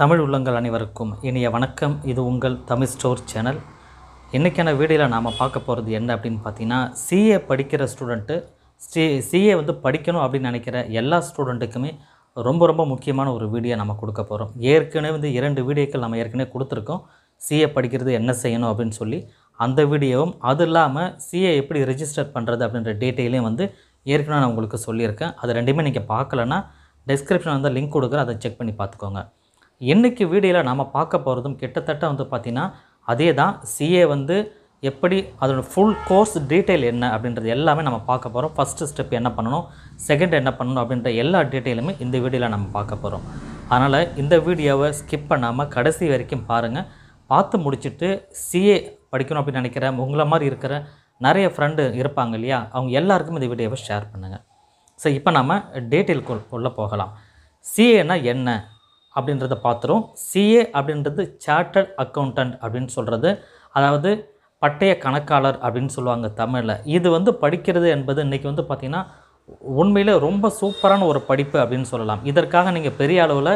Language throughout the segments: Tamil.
தமிழ் உள்ளங்கள் அனைவருக்கும் இனிய வணக்கம். இது உங்கள் தமிழ் ஸ்டோர் சேனல். இன்றைக்கான வீடியோவில் நாம் பார்க்க போகிறது என்ன அப்படின்னு பார்த்தீங்கன்னா சிஏ படிக்கிற ஸ்டூடெண்ட்டு சி சிஏ வந்து படிக்கணும் அப்படின்னு நினைக்கிற எல்லா ஸ்டூடெண்ட்டுக்குமே ரொம்ப ரொம்ப முக்கியமான ஒரு வீடியோ நம்ம கொடுக்க போகிறோம் ஏற்கனவே வந்து இரண்டு வீடியோக்கள் நம்ம ஏற்கனவே கொடுத்துருக்கோம். சிஏ படிக்கிறது என்ன செய்யணும் அப்படின்னு சொல்லி அந்த வீடியோவும் அது இல்லாமல் சிஏ எப்படி ரெஜிஸ்டர் பண்ணுறது அப்படின்ற டீட்டெயிலையும் வந்து ஏற்கனவே நான் உங்களுக்கு சொல்லியிருக்கேன். அது ரெண்டுமே நீங்கள் பார்க்கலன்னா டிஸ்கிரிப்ஷன் வந்து லிங்க் கொடுக்குறேன். அதை செக் பண்ணி பார்த்துக்கோங்க. இன்றைக்கி வீடியோவில் நாம் பார்க்க போகிறதும் கிட்டத்தட்ட வந்து பார்த்திங்கன்னா அதே தான் சிஏ வந்து எப்படி அதோட ஃபுல் கோர்ஸ் டீட்டெயில் என்ன அப்படின்றது எல்லாமே நம்ம பார்க்க போகிறோம் ஃபஸ்ட்டு ஸ்டெப் என்ன பண்ணணும்? செகண்ட் என்ன பண்ணணும்? அப்படின்ற எல்லா டீட்டெயிலுமே இந்த வீடியோவில் நம்ம பார்க்க போகிறோம் அதனால் இந்த வீடியோவை ஸ்கிப் பண்ணாமல் கடைசி வரைக்கும் பாருங்கள் பார்த்து முடிச்சுட்டு சிஏ படிக்கணும் அப்படின்னு நினைக்கிற உங்களை மாதிரி இருக்கிற நிறைய ஃப்ரெண்டு இருப்பாங்க இல்லையா? அவங்க எல்லாருக்கும் இந்த வீடியோவை ஷேர் பண்ணுங்கள் ஸோ இப்போ நம்ம டீட்டெயில் உள்ள போகலாம். சிஏனா என்ன? அப்படின்றத பார்த்துரும். சிஏ அப்படின்றது சார்ட்டர்ட் அக்கௌண்டன்ட் அப்படின்னு சொல்கிறது அதாவது பட்டய கணக்காளர் அப்படின்னு சொல்லுவாங்க தமிழில். இது வந்து படிக்கிறது என்பது இன்றைக்கி வந்து பார்த்திங்கன்னா உண்மையில் ரொம்ப சூப்பரான ஒரு படிப்பு அப்படின்னு சொல்லலாம். இதற்காக நீங்கள் பெரிய அளவில்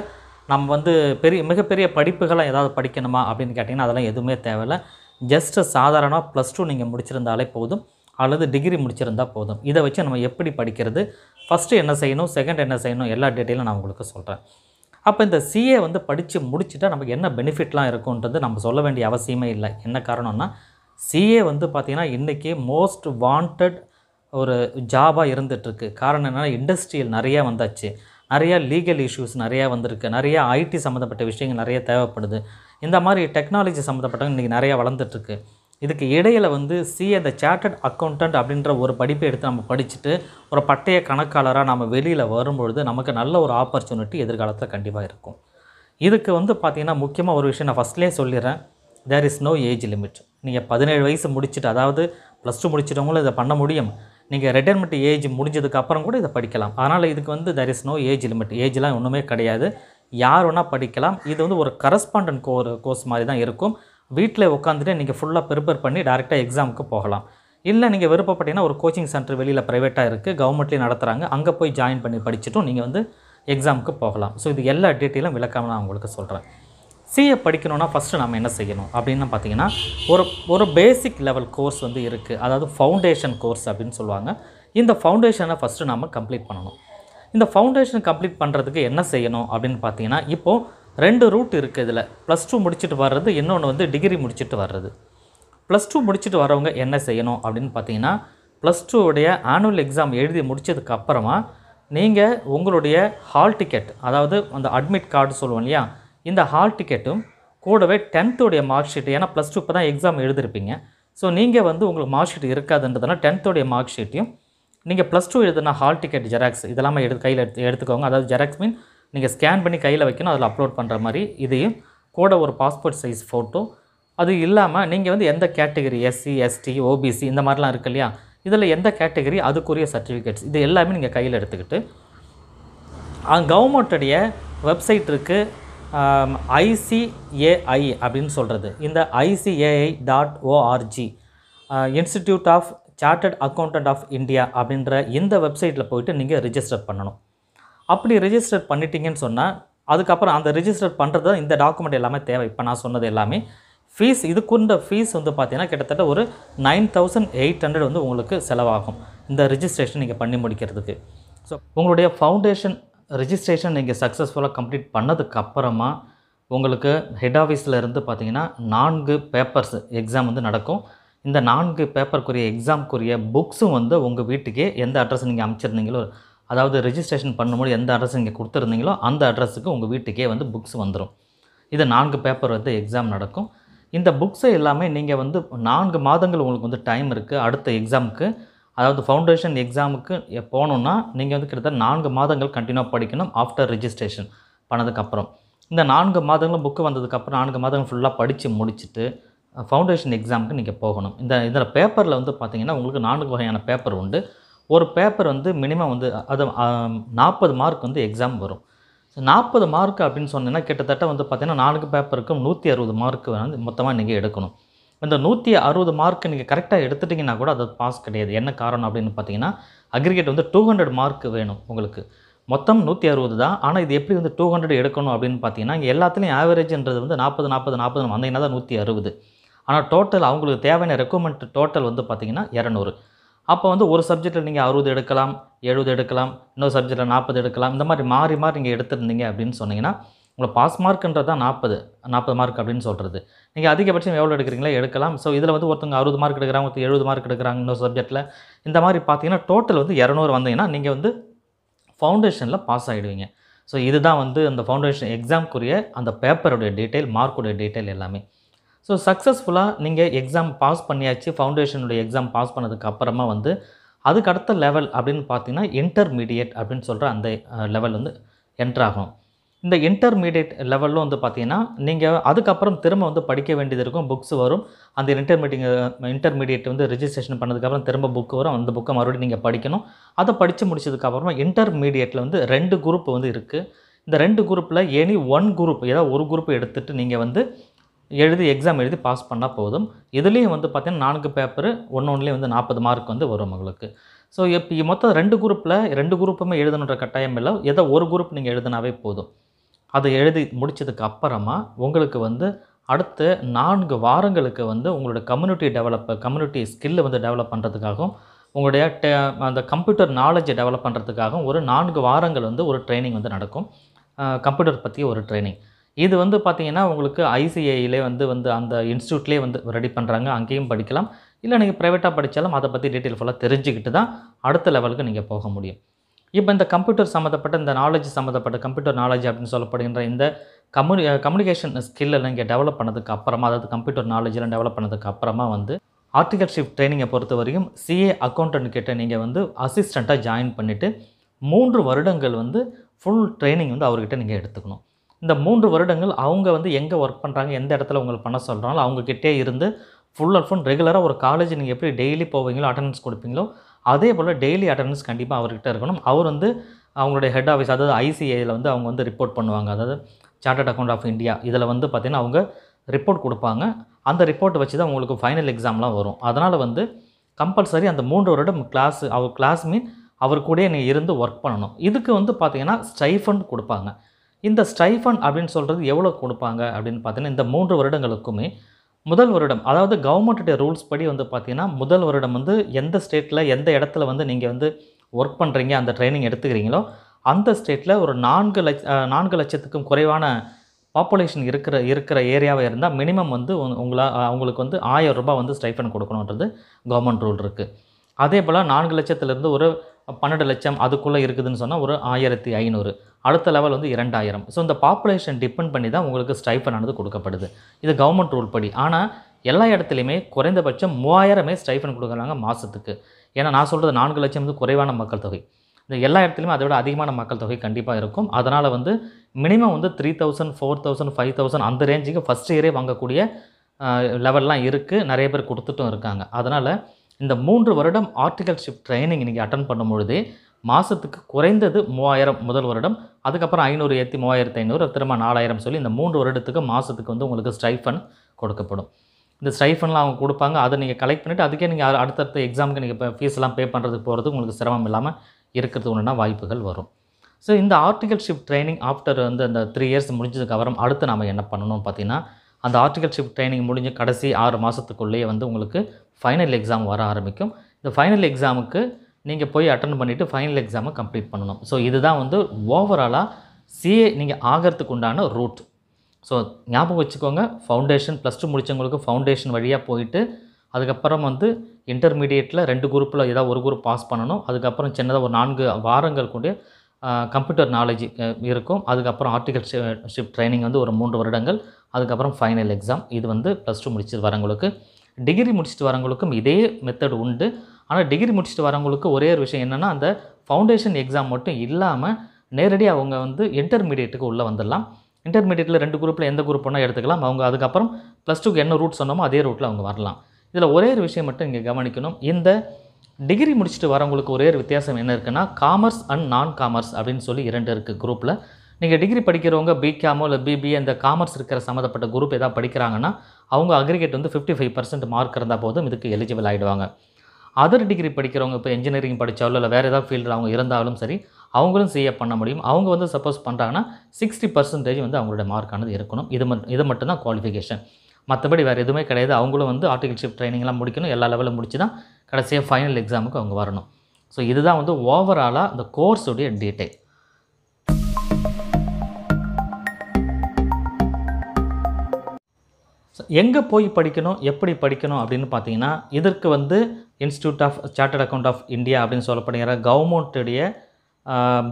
நம்ம வந்து பெரிய மிகப்பெரிய படிப்புகளை ஏதாவது படிக்கணுமா அப்படின்னு கேட்டிங்கன்னா அதெல்லாம் எதுவுமே தேவையில்லை. ஜஸ்ட்டு சாதாரணமாக ப்ளஸ் டூ நீங்கள் முடிச்சிருந்தாலே போதும். அல்லது டிகிரி முடிச்சிருந்தால் போதும். இதை வச்சு நம்ம எப்படி படிக்கிறது? ஃபஸ்ட்டு என்ன செய்யணும்? செகண்ட் என்ன செய்யணும்? எல்லா டீட்டெயிலும் நான் உங்களுக்கு சொல்கிறேன் அப்போ இந்த சிஏ வந்து படித்து முடிச்சுட்டா நமக்கு என்ன பெனிஃபிட்லாம் இருக்குன்றது நம்ம சொல்ல வேண்டிய அவசியமே இல்லை. என்ன காரணம்னா சிஏ வந்து பார்த்திங்கன்னா இன்றைக்கி மோஸ்ட் வாண்டட் ஒரு ஜாபாக இருந்துகிட்ருக்கு காரணம் என்னென்னா இண்டஸ்ட்ரியல் நிறையா வந்தாச்சு. நிறையா லீகல் இஷ்யூஸ் நிறையா வந்திருக்கு. நிறையா ஐடி சம்மந்தப்பட்ட விஷயங்கள் நிறைய தேவைப்படுது. இந்த மாதிரி டெக்னாலஜி சம்மந்தப்பட்டவங்க இன்றைக்கி நிறையா வளர்ந்துட்டுருக்கு. இதுக்கு இடையில் வந்து சிஏ த சார்ட்டர்ட் அக்கௌண்டன்ட் அப்படின்ற ஒரு படிப்பை எடுத்து நம்ம படிச்சுட்டு ஒரு பட்டய கணக்காளராக நம்ம வெளியில் வரும்பொழுது நமக்கு நல்ல ஒரு ஆப்பர்ச்சுனிட்டி எதிர்காலத்தில் கண்டிப்பாக இருக்கும். இதுக்கு வந்து பார்த்திங்கன்னா முக்கியமாக ஒரு விஷயம் நான் ஃபஸ்ட்லேயே சொல்லிடுறேன். There is no age limit நீங்கள் பதினேழு வயசு முடிச்சுட்டு அதாவது ப்ளஸ் டூ முடிச்சிட்டவங்களும் இதை பண்ண முடியும். நீங்கள் ரிட்டைர்மெண்ட் ஏஜ் முடிஞ்சதுக்கு அப்புறம் கூட இதை படிக்கலாம். அதனால் இதுக்கு வந்து there is no age limit ஏஜ்லாம் ஒன்றுமே கிடையாது. யார் வேணால் படிக்கலாம். இது வந்து ஒரு கரஸ்பாண்டன்ட் கோ கோர்ஸ் மாதிரி தான் இருக்கும். வீட்டில் உட்காந்துட்டு நீங்கள் ஃபுல்லாக ப்ரிப்பேர் பண்ணி டேரெக்டாக எக்ஸாமுக்கு போகலாம். இல்லை நீங்கள் விருப்பப்பட்டீங்கன்னா ஒரு கோச்சிங் சென்டர் வெளியில் ப்ரைவேட்டாக இருக்குது கவர்மெண்ட்லேயும் நடத்துகிறாங்க அங்கே போய் ஜாயின் பண்ணி படிச்சுட்டும் நீங்கள் வந்து எக்ஸாமுக்கு போகலாம். ஸோ இது எல்லா டீட்டெயிலும் விளக்காமல் நான் உங்களுக்கு சொல்கிறேன் சிஏ படிக்கணும்னா ஃபஸ்ட்டு நம்ம என்ன செய்யணும்? அப்படின்னு பார்த்தீங்கன்னா ஒரு ஒரு பேசிக் லெவல் கோர்ஸ் வந்து இருக்குது அதாவது ஃபவுண்டேஷன் கோர்ஸ் அப்படின்னு சொல்லுவாங்க. இந்த ஃபவுண்டேஷனை ஃபஸ்ட்டு நம்ம கம்ப்ளீட் பண்ணணும். இந்த ஃபவுண்டேஷன் கம்ப்ளீட் பண்ணுறதுக்கு என்ன செய்யணும் அப்படின்னு பார்த்தீங்கன்னா இப்போது ரெண்டு ரூட் இருக்குது இதில். ப்ளஸ் டூ முடிச்சுட்டு வர்றது இன்னொன்று வந்து டிகிரி முடிச்சுட்டு வர்றது. ப்ளஸ் டூ முடிச்சுட்டு வரவங்க என்ன செய்யணும் அப்படின்னு பார்த்தீங்கன்னா ப்ளஸ் டூவுடைய ஆனுவல் எக்ஸாம் எழுதி முடித்ததுக்கு அப்புறமா நீங்கள் உங்களுடைய ஹால் டிக்கெட் அதாவது அந்த அட்மிட் கார்டு சொல்லுவோம் இல்லையா இந்த ஹால் டிக்கெட்டும் கூடவே டென்த்துடைய மார்க் ஷீட் ஏன்னா ப்ளஸ் டூ இப்போ தான் எக்ஸாம் எழுதிருப்பீங்க. ஸோ நீங்கள் வந்து உங்களுக்கு மார்க் ஷீட் இருக்காதுன்றதுனால டென்த்துடைய மார்க் ஷீட்டையும் நீங்கள் ப்ளஸ் டூ எழுதுனா ஹால் டிக்கெட் ஜெராக்ஸ் இதெல்லாமே எடுத்து கையில் எடுத்து எடுத்துக்கோங்க. அதாவது ஜெராக்ஸ் மீன் நீங்கள் ஸ்கேன் பண்ணி கையில் வைக்கணும் அதில் அப்லோட் பண்ணுற மாதிரி இதையும் கூட ஒரு பாஸ்போர்ட் சைஸ் ஃபோட்டோ. அது இல்லாமல் நீங்கள் வந்து எந்த கேட்டகரி எஸ்சி எஸ்டி ஓபிசி இந்த மாதிரிலாம் இருக்கு இல்லையா? இதில் எந்த கேட்டகரி அதுக்குரிய சர்டிஃபிகேட்ஸ் இது எல்லாமே நீங்கள் கையில் எடுத்துக்கிட்டு. கவர்மெண்ட்டுடைய வெப்சைட் இருக்குது ஐசிஏஐ அப்படின்னு சொல்கிறது இந்த ICAI dot ORG institute of chartered accountant of India அப்படின்ற இந்த வெப்சைட்டில் போயிட்டு நீங்கள் ரிஜிஸ்டர் பண்ணணும். அப்படி ரிஜிஸ்டர் பண்ணிட்டீங்கன்னு சொன்னால் அதுக்கப்புறம் அந்த ரிஜிஸ்டர் பண்ணுறது இந்த டாக்குமெண்ட் எல்லாமே தேவை. இப்போ நான் சொன்னது எல்லாமே ஃபீஸ் இதுக்குண்ட ஃபீஸ் வந்து பார்த்தீங்கன்னா கிட்டத்தட்ட ஒரு நைன் தௌசண்ட் எயிட் ஹண்ட்ரட் வந்து உங்களுக்கு செலவாகும் இந்த ரிஜிஸ்ட்ரேஷன் நீங்கள் பண்ணி முடிக்கிறதுக்கு. ஸோ உங்களுடைய ஃபவுண்டேஷன் ரிஜிஸ்ட்ரேஷன் நீங்கள் சக்ஸஸ்ஃபுல்லாக கம்ப்ளீட் பண்ணதுக்கப்புறமா உங்களுக்கு ஹெட் ஆஃபீஸில் இருந்து பார்த்தீங்கன்னா நான்கு பேப்பர்ஸ் எக்ஸாம் வந்து நடக்கும். இந்த நான்கு பேப்பருக்குரிய எக்ஸாம்க்குரிய புக்ஸும் வந்து உங்கள் வீட்டுக்கே எந்த அட்ரஸ் நீங்கள் அமைச்சிருந்தீங்களோ அதாவது ரெஜிஸ்ட்ரேஷன் பண்ணும்போது எந்த அட்ரஸ் நீங்கள் கொடுத்துருந்தீங்களோ அந்த அட்ரஸுக்கு உங்கள் வீட்டுக்கே வந்து புக்ஸ் வந்துடும் இது நான்கு பேப்பர் வந்து எக்ஸாம் நடக்கும். இந்த புக்ஸை எல்லாமே நீங்கள் வந்து நான்கு மாதங்கள் உங்களுக்கு வந்து டைம் இருக்குது அடுத்த எக்ஸாமுக்கு அதாவது ஃபவுண்டேஷன் எக்ஸாமுக்கு போகணுன்னா நீங்கள் வந்து கிட்டத்தட்ட நான்கு மாதங்கள் கண்டினியூ படிக்கணும் ஆஃப்டர் ரிஜிஸ்ட்ரேஷன் பண்ணதுக்கப்புறம் இந்த நான்கு மாதங்களும் புக்கு வந்ததுக்கப்புறம் நான்கு மாதங்கள் ஃபுல்லாக படித்து முடிச்சுட்டு ஃபவுண்டேஷன் எக்ஸாமுக்கு நீங்கள் போகணும். இந்த இதில் பேப்பரில் வந்து பார்த்திங்கன்னா உங்களுக்கு நான்கு வகையான பேப்பர் உண்டு. ஒரு பேப்பர் வந்து மினிமம் வந்து அது நாற்பது மார்க் வந்து எக்ஸாம் வரும். ஸோ நாற்பது மார்க் அப்படின்னு சொன்னீங்கன்னா கிட்டத்தட்ட வந்து பார்த்திங்கன்னா நான்கு பேப்பருக்கும் நூற்றி அறுபது மார்க் வந்து மொத்தமாக நீங்கள் எடுக்கணும். இந்த நூற்றி அறுபது மார்க் நீங்கள் கரெக்டாக எடுத்துட்டிங்கன்னா கூட அது பாஸ் கிடையாது. என்ன காரணம் அப்படின்னு பார்த்தீங்கன்னா அக்ரிகேட் வந்து டூ ஹண்ட்ரட் மார்க் வேணும் உங்களுக்கு. மொத்தம் நூற்றி அறுபது தான். ஆனால் இது எப்படி வந்து டூ ஹண்ட்ரட் எடுக்கணும் அப்படின்னு பார்த்தீங்கன்னா இங்கே எல்லாத்துலேயும் ஆவரேஜ்ன்றது வந்து நாற்பது நாற்பது நாற்பது வந்தீங்கன்னா தான் நூற்றி அறுபது. ஆனால் டோட்டல் அவங்களுக்கு தேவையான ரெக்குவமெண்ட் டோட்டல் வந்து பார்த்தீங்கன்னா இரநூறு. அப்போ வந்து ஒரு சப்ஜெக்ட்டில் நீங்கள் அறுபது எடுக்கலாம் எழுபது எடுக்கலாம் இன்னொரு சப்ஜெக்ட்டில் நாற்பது எடுக்கலாம் இந்த மாதிரி மாறி மாறி நீங்கள் எடுத்திருந்தீங்க அப்படின்னு சொன்னீங்கன்னா உங்களை பாஸ் மார்க்குன்றது தான் நாற்பது நாற்பது மார்க் அப்படின்னு சொல்கிறது நீங்கள் அதிகபட்சம் எவ்வளோ எடுக்கிறீங்களோ எடுக்கலாம். ஸோ இதில் வந்து ஒருத்தவங்க அறுபது மார்க் எடுக்கிறாங்க ஒருத்தர் எழுபது மார்க் எடுக்கிறாங்க இன்னொரு சப்ஜெக்ட்டில் இந்த மாதிரி பார்த்தீங்கன்னா டோட்டல் வந்து இரநூறு வந்தீங்கன்னா நீங்கள் வந்து ஃபவுண்டேஷனில் பாஸ் ஆகிடுவீங்க ஸோ இதுதான் வந்து அந்த ஃபவுண்டேஷன் எக்ஸாம்க்குரிய அந்த பேப்பருடைய டீட்டெயில் மார்க்குடைய டீட்டெயில் எல்லாமே. ஸோ சக்ஸஸ்ஃபுல்லாக நீங்கள் எக்ஸாம் பாஸ் பண்ணியாச்சு ஃபவுண்டேஷனுடைய எக்ஸாம் பாஸ் பண்ணதுக்கு அப்புறமா வந்து அதுக்கு அடுத்த லெவல் அப்படின்னு பார்த்தீங்கன்னா இன்டர்மீடியட் அப்படின்னு சொல்கிற அந்த லெவல் வந்து என்ட்ராகும் இந்த இன்டர்மீடியட் லெவலில் வந்து பார்த்தீங்கன்னா நீங்கள் அதுக்கப்புறம் திரும்ப வந்து படிக்க வேண்டியது இருக்கும் புக்ஸ் வரும். அந்த இன்டர்மீடியட் இன்டர்மீடியட் வந்து ரிஜிஸ்ட்ரேஷன் பண்ணதுக்கப்புறம் திரும்ப புக் வரும். அந்த புக்கை மறுபடியும் நீங்கள் படிக்கணும். அதை படித்து முடிச்சதுக்கப்புறமா இன்டர்மீடியட்டில் வந்து ரெண்டு குரூப் வந்து இருக்குது இந்த ரெண்டு குரூப்பில் எனி ஒன் குரூப் ஏதாவது ஒரு குரூப் எடுத்துகிட்டு நீங்கள் வந்து எழுதி எக்ஸாம் எழுதி பாஸ் பண்ணால் போதும். இதுலேயும் வந்து பார்த்திங்கன்னா நான்கு பேப்பரு ஒன்று ஒன்றுலேயும் வந்து நாற்பது மார்க் வந்து வரும் உங்களுக்கு. ஸோ இப்போ மொத்தம் ரெண்டு குரூப்பில் ரெண்டு குரூப்புமே எழுதணுன்ற கட்டாயம் இல்லை. ஏதோ ஒரு குரூப் நீங்கள் எழுதினாவே போதும். அதை எழுதி முடிச்சதுக்கு அப்புறமா உங்களுக்கு வந்து அடுத்த நான்கு வாரங்களுக்கு வந்து உங்களோட கம்யூனிட்டி டெவலப் கம்யூனிட்டி ஸ்கில்லை வந்து டெவலப் பண்ணுறதுக்காகவும் உங்களுடைய டெ அந்த கம்ப்யூட்டர் நாலேஜை டெவலப் பண்ணுறதுக்காகவும் ஒரு நான்கு வாரங்கள் வந்து ஒரு ட்ரைனிங் வந்து நடக்கும். கம்ப்யூட்டர் பற்றி ஒரு ட்ரைனிங் இது வந்து பார்த்தீங்கன்னா உங்களுக்கு ஐசிஐயிலே வந்து வந்து அந்த இன்ஸ்டியூட்லேயே வந்து ரெடி பண்ணுறாங்க அங்கேயும் படிக்கலாம். இல்லை நீங்கள் ப்ரைவேட்டாக படித்தாலும் அதை பற்றி டீட்டெயில் ஃபுல்லாக தெரிஞ்சுக்கிட்டு தான் அடுத்த லெவலுக்கு நீங்கள் போக முடியும். இப்போ இந்த கம்ப்யூட்டர் சம்மந்தப்பட்ட இந்த நாலேஜ் சம்மந்தப்பட்ட கம்ப்யூட்டர் நாலேஜ் அப்படின்னு சொல்லப்படுகின்ற இந்த கம்யூனி கம்யூனிகேஷன் ஸ்கில்லை நீங்கள் டெவலப் பண்ணதுக்கு அப்புறமா அதாவது கம்ப்யூட்டர் நாலேஜெலாம் டெவலப் பண்ணதுக்கு அப்புறமா வந்து ஆர்டிகல்ஷிப் ட்ரைனிங்கை பொறுத்த வரைக்கும் சிஏ அக்கௌண்டன்ட் கிட்ட நீங்கள் வந்து அசிஸ்டண்ட்டாக ஜாயின் பண்ணிவிட்டு மூன்று வருடங்கள் வந்து ஃபுல் ட்ரைனிங் வந்து அவர்கிட்ட நீங்கள் எடுத்துக்கணும். இந்த மூன்று வருடங்கள் அவங்க வந்து எங்கே ஒர்க் பண்ணுறாங்க எந்த இடத்துல உங்களுக்கு பண்ண சொல்கிறாங்களோ அவங்கக்கிட்டே இருந்து ஃபுல் அண்ட் ஃபுல் ரெகுலராக ஒரு காலேஜ் நீங்கள் எப்படி டெய்லி போவீங்களோ அட்டண்டன்ஸ் கொடுப்பீங்களோ அதே போல் டெய்லி அட்டண்டன்ஸ் கண்டிப்பாக அவர்கிட்ட இருக்கணும். அவர் வந்து அவங்களுடைய ஹெட் ஆஃபீஸ் அதாவது ஐசிஐயில் வந்து அவங்க வந்து ரிப்போர்ட் பண்ணுவாங்க. அதாவது சார்ட்டர்ட் அக்கௌண்ட் ஆஃப் இந்தியா இதில் வந்து பார்த்திங்கன்னா அவங்க ரிப்போர்ட் கொடுப்பாங்க. அந்த ரிப்போர்ட்டை வச்சு தான் உங்களுக்கு ஃபைனல் எக்ஸாம்லாம் வரும். அதனால் வந்து கம்பல்சரி அந்த மூன்று வருடம் கிளாஸ் அவர் கிளாஸ் மீன் அவர் கூடயே நீ இருந்து ஒர்க் பண்ணணும். இதுக்கு வந்து பார்த்திங்கன்னா ஸ்டைஃபண்ட் கொடுப்பாங்க. இந்த ஸ்டைஃபன் அப்படின்னு சொல்கிறது எவ்வளோ கொடுப்பாங்க அப்படின்னு பார்த்தீங்கன்னா இந்த மூன்று வருடங்களுக்குமே முதல் வருடம் அதாவது கவர்மெண்ட்டுடைய ரூல்ஸ் படி வந்து பார்த்திங்கன்னா முதல் வருடம் வந்து எந்த ஸ்டேட்டில் எந்த இடத்துல வந்து நீங்கள் வந்து ஒர்க் பண்ணுறீங்க அந்த ட்ரைனிங் எடுத்துக்கிறீங்களோ அந்த ஸ்டேட்டில் ஒரு நான்கு லட்ச நான்கு லட்சத்துக்கும் குறைவான பாப்புலேஷன் இருக்கிற இருக்கிற ஏரியாவாக இருந்தால் மினிமம் வந்து உங்களா அவங்களுக்கு வந்து ஆயிரம் ரூபாய் வந்து ஸ்டைஃபன் கொடுக்கணுன்றது கவர்மெண்ட் ரூல் இருக்குது அதே போல் நான்கு லட்சத்துலேருந்து ஒரு பன்னெண்டு லட்சம் அதுக்குள்ளே இருக்குதுன்னு சொன்னால் ஒரு ஆயிரத்தி ஐநூறு. அடுத்த லெவல் வந்து இரண்டாயிரம். ஸோ இந்த பாப்புலேஷன் டிபெண்ட் பண்ணி தான் உங்களுக்கு ஸ்டைஃபன் ஆனது கொடுக்கப்படுது. இது கவர்மெண்ட் ரூல் படி. ஆனால் எல்லா இடத்துலையுமே குறைந்தபட்சம் மூவாயிரமே ஸ்டைஃபன் கொடுக்குறாங்க மாதத்துக்கு ஏன்னா நான் சொல்கிறது நான்கு லட்சம் வந்து குறைவான மக்கள் தொகை. இந்த எல்லா இடத்துலையுமே அதை விட அதிகமான மக்கள் தொகை கண்டிப்பாக இருக்கும். அதனால் வந்து மினிமம் வந்து three thousand four thousand five thousand அந்த ரேஞ்சுக்கு ஃபஸ்ட் இயரே வாங்கக்கூடிய லெவல்லாம் இருக்குது நிறைய பேர் கொடுத்துட்டும் இருக்காங்க. அதனால் இந்த மூன்று வருடம் ஆர்டிகல்ஷிப் ட்ரைனிங் நீங்கள் அட்டன் பண்ணும் பொழுது மாதத்துக்கு குறைந்தது மூவாயிரம் முதல் வருடம் அதுக்கப்புறம் ஐநூறு ஏற்றி மூவாயிரத்து ஐநூறு திரும்ப நாலாயிரம் சொல்லி இந்த மூன்று வருடத்துக்கு மாதத்துக்கு வந்து உங்களுக்கு ஸ்டைஃபன் கொடுக்கப்படும். இந்த ஸ்டைஃபன்லாம் அவங்க கொடுப்பாங்க அதை நீங்கள் கலெக்ட் பண்ணிவிட்டு அதுக்கே நீங்கள் அடுத்தடுத்த எக்ஸாமுக்கு நீங்கள் இப்போ ஃபீஸ்லாம் பே பண்ணுறதுக்கு போகிறதுக்கு உங்களுக்கு சிரமம் இல்லாமல் இருக்கிறது ஒன்றுனா வாய்ப்புகள் வரும். ஸோ இந்த ஆர்டிகல்ஷிப் ட்ரைனிங் ஆஃப்டர் வந்து அந்த த்ரீ இயர்ஸ் முடிஞ்சதுக்கு அப்புறம் அடுத்து நம்ம என்ன பண்ணணும் பார்த்தீங்கன்னா அந்த ஆர்டிகல்ஷிப் ட்ரைனிங் முடிஞ்சு கடைசி ஆறு மாதத்துக்குள்ளேயே வந்து உங்களுக்கு ஃபைனல் எக்ஸாம் வர ஆரம்பிக்கும். இந்த ஃபைனல் எக்ஸாமுக்கு நீங்கள் போய் அட்டன் பண்ணிவிட்டு ஃபைனல் எக்ஸாமை கம்ப்ளீட் பண்ணணும். ஸோ இதுதான் வந்து ஓவராலாக சிஏ நீங்கள் ஆகிறதுக்கு உண்டான ரூட் ஸோ ஞாபகம் வச்சுக்கோங்க ஃபவுண்டேஷன் ப்ளஸ் டூ முடித்தவங்களுக்கு ஃபவுண்டேஷன் வழியாக போயிட்டு அதுக்கப்புறம் வந்து இன்டர்மீடியேட்டில் ரெண்டு குரூப்பில் ஏதாவது ஒரு குரூப் பாஸ் பண்ணணும். அதுக்கப்புறம் சின்னதாக ஒரு நான்கு வாரங்கள் கூட கம்ப்யூட்டர் நாலேஜ் இருக்கும். அதுக்கப்புறம் ஆர்டிகல் ஷிப் ட்ரைனிங் வந்து ஒரு மூன்று வருடங்கள். அதுக்கப்புறம் ஃபைனல் எக்ஸாம் இது வந்து ப்ளஸ் டூ முடிச்சுட்டு வரவங்களுக்கு டிகிரி முடிச்சுட்டு வரவங்களுக்கும் இதே மெத்தட் உண்டு. ஆனால் டிகிரி முடிச்சுட்டு வரவங்களுக்கு ஒரே ஒரு விஷயம் என்னென்னா அந்த ஃபவுண்டேஷன் எக்ஸாம் மட்டும் இல்லாமல் நேரடியாக அவங்க வந்து இன்டர்மீடியட்டுக்கு உள்ளே வந்துடலாம். இன்டர்மீடியட்டில் ரெண்டு குரூப்பில் எந்த குரூப் வேணால் எடுத்துக்கலாம். அவங்க அதுக்கப்புறம் ப்ளஸ் டூக்கு என்ன ரூட் சொன்னோமோ அதே ரூட்டில் அவங்க வரலாம். இதில் ஒரே ஒரு விஷயம் மட்டும் இங்கே கவனிக்கணும். இந்த டிகிரி முடிச்சுட்டு வரவங்களுக்கு ஒரே ஒரு வித்தியாசம் என்ன இருக்குன்னா காமர்ஸ் அண்ட் நான் காமர்ஸ் அப்படின்னு சொல்லி இரண்டு இருக்குது குரூப்பில் நீங்கள் டிகிரி படிக்கிறவங்க பிகாமோ இல்லை பிபிஏ இந்த காமர்ஸ் இருக்கிற சம்மந்தப்பட்ட குரூப் எதாவது படிக்கிறாங்கன்னா அவங்க அக்ரிகேட் வந்து ஃபிஃப்டி ஃபைவ் பர்சன்ட் மார்க் இருந்தால் போதும் இதுக்கு எலிஜிபிள் ஆகிடுவாங்க அதர் டிகிரி படிக்கிறவங்க இப்போ இன்ஜினியரிங் படித்தாலும் இல்லை வேறு ஏதாவது ஃபீல்டில் அவங்க இருந்தாலும் சரி அவங்களும் சிஏ பண்ண முடியும். அவங்க வந்து சப்போஸ் பண்ணுறாங்கன்னா சிக்ஸ்டி பர்சன்டேஜ் வந்து அவங்களோட மார்க்கானது இருக்கணும். இது மட்டும் இது மட்டும்தான் குவாலிஃபிகேஷன் மற்றபடி வேறு எதுவுமே கிடையாது. அவங்களும் வந்து ஆர்டிகல்ஷிப் ட்ரைனிங்லாம் முடிக்கணும். எல்லா லெவலும் முடிச்சு தான் கடைசியாக ஃபைனல் எக்ஸாமுக்கு அவங்க வரணும். ஸோ இதுதான் வந்து ஓவராலாக இந்த கோர்ஸுடைய டீட்டெயில் எங்கே போய் படிக்கணும் எப்படி படிக்கணும் அப்படின்னு பார்த்தீங்கன்னா இதற்கு வந்து institute of chartered account of India அப்படின்னு சொல்லப்படுகிற கவர்மெண்ட்டுடைய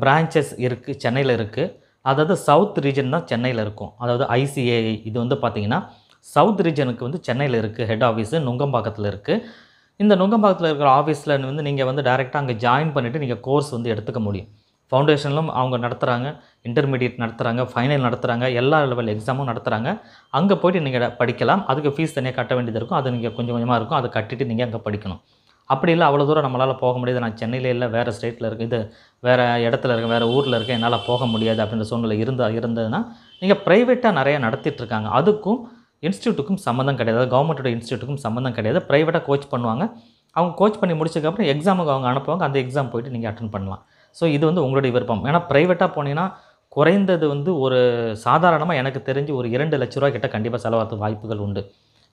பிரான்ச்சஸ் இருக்குது சென்னையில் இருக்குது அதாவது சவுத் ரீஜன் தான் சென்னையில் இருக்கும். அதாவது ஐசிஏஐ இது வந்து பார்த்திங்கன்னா சவுத் ரீஜனுக்கு வந்து சென்னையில் இருக்குது ஹெட் ஆஃபீஸு நுங்கம்பாக்கத்தில் இருக்குது இந்த நுங்கம்பாக்கத்தில் இருக்கிற ஆஃபீஸில் வந்து நீங்கள் வந்து டைரெக்டாக அங்கே ஜாயின் பண்ணிவிட்டு நீங்கள் கோர்ஸ் வந்து எடுத்துக்க முடியும். ஃபவுண்டேஷனிலும் அவங்க நடத்துகிறாங்க இன்டர்மீடியட் நடத்துகிறாங்க ஃபைனல் நடத்துகிறாங்க எல்லா லெவல் எக்ஸாமும் நடத்துகிறாங்க அங்கே போயிட்டு நீங்கள் படிக்கலாம். அதுக்கு ஃபீஸ் தனியாக கட்ட வேண்டியது இருக்கும். அது நீங்கள் கொஞ்சம் கொஞ்சமாக இருக்கும். அதை கட்டிட்டு நீங்கள் அங்கே படிக்கணும். அப்படி இல்லை அவ்வளோ தூரம் நம்மளால் போக முடியாது. நான் சென்னையில் இல்லை வேறு ஸ்டேட்டில் இருக்குது இது வேறு இடத்துல இருக்க வேறு ஊரில் இருக்க. என்னால் போக முடியாது அப்படின்ற சூழ்நிலை இருந்தால் இருந்ததுன்னா நீங்கள் ப்ரைவேட்டாக நிறையா நடத்திட்டுருக்காங்க அதுக்கும் இன்ஸ்டியூட்டுக்கும் சம்மந்தம் கிடையாது. கவர்மெண்ட்டோட இன்ஸ்டியூட்டுக்கும் சம்மந்தம் கிடையாது. ப்ரைவேட்டாக கோச் பண்ணுவாங்க. அவங்க கோச் பண்ணி முடிச்சதுக்கப்புறம் எக்ஸாமுக்கு அவங்க அனுப்புவாங்க. அந்த எக்ஸாம் போயிட்டு நீங்கள் அட்டன் பண்ணலாம். ஸோ இது வந்து உங்களுடைய விருப்பம். ஏன்னா ப்ரைவேட்டாக போனீங்கன்னா குறைந்தது வந்து ஒரு சாதாரணமாக எனக்கு தெரிஞ்சு ஒரு இரண்டு லட்ச ரூபா கிட்ட கண்டிப்பாக செலவாகிறது வாய்ப்புகள் உண்டு.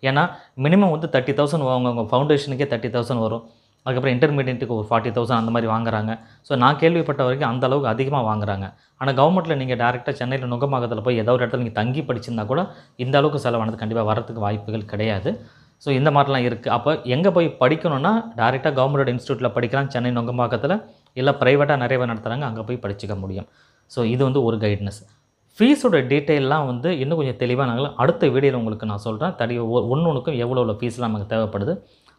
ஏன்னா மினிமம் வந்து தேர்ட்டி தௌசண்ட் அவங்க அவங்க ஃபவுண்டேஷனுக்கே தேர்ட்டி தௌசண்ட் வரும். அதுக்கப்புறம் இன்டர்மீடியட்டுக்கு ஒரு ஃபார்ட்டி தௌசண்ட் அந்த மாதிரி வாங்குறாங்க. ஸோ நான் கேள்விப்பட்ட வரைக்கும் அந்த அளவுக்கு அதிகமாக வாங்குறாங்க. ஆனால் கவர்மெண்ட்டில் நீங்கள் டேரெக்டாக சென்னையில் நுகமாகத்தில் போய் ஏதோ ஒரு இடத்துல நீங்கள் தங்கி படிச்சிருந்தா கூட இந்த அளவுக்கு செலவானது கண்டிப்பாக வரத்துக்கு வாய்ப்புகள் கிடையாது. ஸோ இந்த மாதிரிலாம் இருக்குது அப்போ எங்கே போய் படிக்கணும்னா டேரெக்டாக கவர்மெண்ட் இன்ஸ்டியூட்டில் படிக்கலாம். சென்னை நுங்கம்பாக்கத்தில் இல்லை ப்ரைவேட்டாக நிறைய பேர் நடத்துகிறாங்க அங்கே போய் படிச்சுக்க முடியும். ஸோ இது வந்து ஒரு கைட்னஸ் ஃபீஸோட டீட்டெயிலெலாம் வந்து இன்னும் கொஞ்சம் தெளிவாக நாங்கள் அடுத்த வீடியோவில் உங்களுக்கு நான் சொல்கிறேன் தடி ஒன்று ஒன்றுக்கும் எவ்வளோ எவ்வளோ ஃபீஸ்லாம் நமக்கு தேவைப்படுது.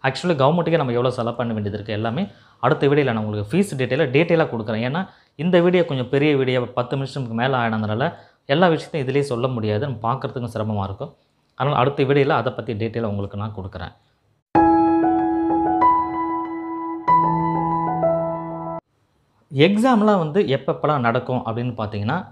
ஆக்சுவலி கவர்மெண்ட்டுக்கே நம்ம எவ்வளோ செலவு பண்ண வேண்டியது இருக்குது எல்லாமே அடுத்த வீடியோவில் நான் உங்களுக்கு ஃபீஸ் டீட்டெயிலாக டீட்டெயிலாக கொடுக்குறேன். ஏன்னா இந்த வீடியோ கொஞ்சம் பெரிய வீடியோ பத்து நிமிஷத்துக்கு மேலே ஆனதுனால எல்லா விஷயத்தையும் இதிலேயே சொல்ல முடியாது. நம்ம பார்க்குறதுக்கும் சிரமமாக இருக்கும். அதனால் அடுத்த வீடியோவில் அதை பற்றி டீட்டெயிலாக உங்களுக்கு நான் கொடுக்குறேன். எக்ஸாம்லாம் வந்து எப்பப்பெல்லாம் நடக்கும் அப்படின்னு பார்த்தீங்கன்னா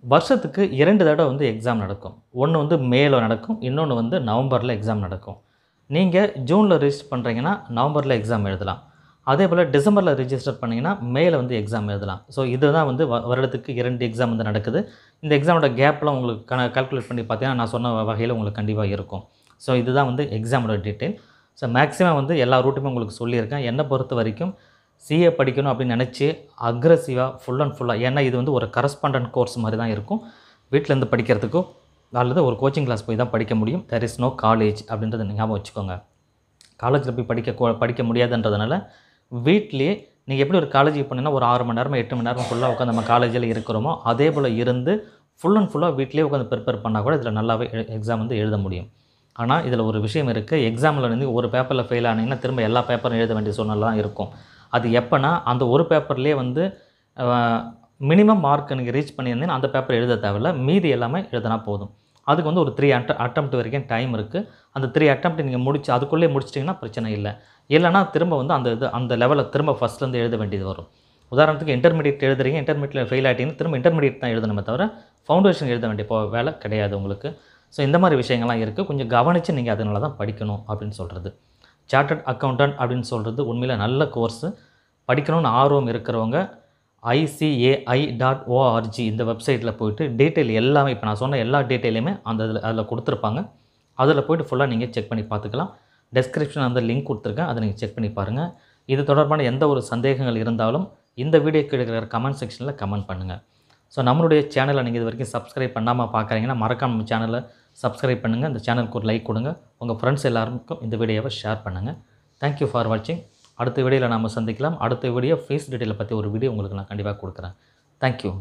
வருஷத்துக்கு இரண்டு தடவை வந்து எக்ஸாம் நடக்கும். ஒன்று வந்து மேல நடக்கும் இன்னொன்று வந்து நவம்பரில் எக்ஸாம் நடக்கும். நீங்கள் ஜூனில் ரிஜிஸ்டர் பண்ணுறீங்கன்னா நவம்பரில் எக்ஸாம் எழுதலாம். அதே போல் டிசம்பரில் ரிஜிஸ்டர் பண்ணிங்கன்னா மேலே வந்து எக்ஸாம் எழுதலாம். ஸோ இதுதான் வந்து வ- வருடத்துக்கு இரண்டு எக்ஸாம் வந்து நடக்குது. இந்த எக்ஸாமோட கேப்லாம் உங்களுக்கு கண கால்குலேட் பண்ணி பார்த்தீங்கன்னா நான் சொன்ன வகையில் உங்களுக்கு கண்டிப்பாக இருக்கும். ஸோ இதுதான் வந்து எக்ஸாமோட டீட்டெயில் ஸோ மேக்ஸிமம் வந்து எல்லா ரூட்டுமே உங்களுக்கு சொல்லியிருக்கேன். என்னை பொறுத்த வரைக்கும் சிஏ படிக்கணும் அப்படின்னு நினச்சி அக்ரஸிவாக ஃபுல் அண்ட் ஃபுல்லாக ஏன்னா இது வந்து ஒரு கரஸ்பாண்டன்ட் கோர்ஸ் மாதிரி தான் இருக்கும். வீட்டிலேருந்து படிக்கிறதுக்கோ அல்லது ஒரு கோச்சிங் கிளாஸ் போய் தான் படிக்க முடியும். தெர் இஸ் நோ காலேஜ் அப்படின்றத ஞாபகம் வச்சுக்கோங்க. காலேஜில் போய் படிக்க படிக்க முடியாதுன்றதுனால வீட்லேயே நீங்கள் எப்படி ஒரு காலேஜுக்கு போனீங்கன்னா ஒரு ஆறு மணி நேரமோ எட்டு மணி நேரம் ஃபுல்லாக உட்காந்து நம்ம காலேஜில் இருக்கிறோமோ அதே போல் இருந்து ஃபுல் அண்ட் ஃபுல்லாக வீட்லேயே உட்காந்து ப்ரிப்பேர் பண்ணால் கூட இதில் நல்லாவே எக்ஸாம் வந்து எழுத முடியும். ஆனால் இதில் ஒரு விஷயம் இருக்குது எக்ஸாமில் வந்து ஒரு பேப்பரில் ஃபெயில் ஆனீங்கன்னா திரும்ப எல்லா பேப்பரும் எழுத வேண்டிய சூழ்நிலை தான் இருக்கும். அது எப்போனா அந்த ஒரு பேப்பர்லேயே வந்து மினிமம் மார்க் நீங்கள் ரீச் பண்ணியிருந்தீங்கன்னா அந்த பேப்பர் எழுத தேவையில்ல. மீதி எல்லாமே எழுதினா போதும். அதுக்கு வந்து ஒரு த்ரீ அட்ட அட்டம் வரைக்கும் டைம் இருக்குது அந்த த்ரீ அட்டம் நீங்கள் முடிச்சு அதுக்குள்ளே முடிச்சிட்டிங்கன்னா பிரச்சனை இல்லை. இல்லைனா திரும்ப வந்து அந்த இது அந்த லெவலில் திரும்ப ஃபஸ்ட்லேருந்து எழுத வேண்டியது வரும். உதாரணத்துக்கு இன்டர்மீடியட் எழுதுறீங்க இன்டர்மீடியட் ஃபெயில் ஆகிட்டீங்கன்னா திரும்ப இன்டர்மீடியட் தான் எழுதணுமே தவிர ஃபவுண்டேஷன் எழுத வேண்டிய போ- வேலை கிடையாது உங்களுக்கு. ஸோ இந்த மாதிரி விஷயங்கள்லாம் இருக்குது கொஞ்சம் கவனித்து நீங்கள் அதனால தான் படிக்கணும் அப்படின்னு சொல்கிறது சார்ட்டர்ட் அக்கௌண்டன்ட் அப்படின்னு சொல்கிறது உண்மையில் நல்ல கோர்ஸு படிக்கணும்னு ஆர்வம் இருக்கிறவங்க ஐசிஏஐ டாட் ஓஆர்ஜி இந்த வெப்சைட்டில் போயிட்டு டீட்டெயில் எல்லாமே இப்போ நான் சொன்ன எல்லா டீட்டெயிலுமே அந்த இதில் அதில் கொடுத்துருப்பாங்க. அதில் போயிட்டு ஃபுல்லாக நீங்கள் செக் பண்ணி பார்த்துக்கலாம். டெஸ்கிரிப்ஷன் அந்த லிங்க் கொடுத்துருக்கேன். அதை நீங்கள் செக் பண்ணி பாருங்கள் இது தொடர்பான எந்த ஒரு சந்தேகங்கள் இருந்தாலும் இந்த வீடியோக்கு இருக்கிற கமெண்ட் செக்ஷனில் கமெண்ட் பண்ணுங்கள் ஸோ நம்மளுடைய சேனலை நீங்கள் இது வரைக்கும் சப்ஸ்கிரைப் பண்ணாமல் பார்க்குறீங்கன்னா மறக்காம நம்ம சேனலை சப்ஸ்கிரைப் பண்ணுங்கள் இந்த சேனலுக்கு ஒரு லைக் கொடுங்க. உங்கள் ஃப்ரெண்ட்ஸ் எல்லாருக்கும் இந்த வீடியோவை ஷேர் பண்ணுங்கள் தேங்க்யூ ஃபார் வாட்சிங் அடுத்த வீடியோவில் நாம் சந்திக்கலாம். அடுத்த வீடியோ ஃபேஸ் டீட்டெயிலை பற்றி ஒரு வீடியோ உங்களுக்கு நான் கண்டிப்பாக கொடுக்குறேன். தேங்க்யூ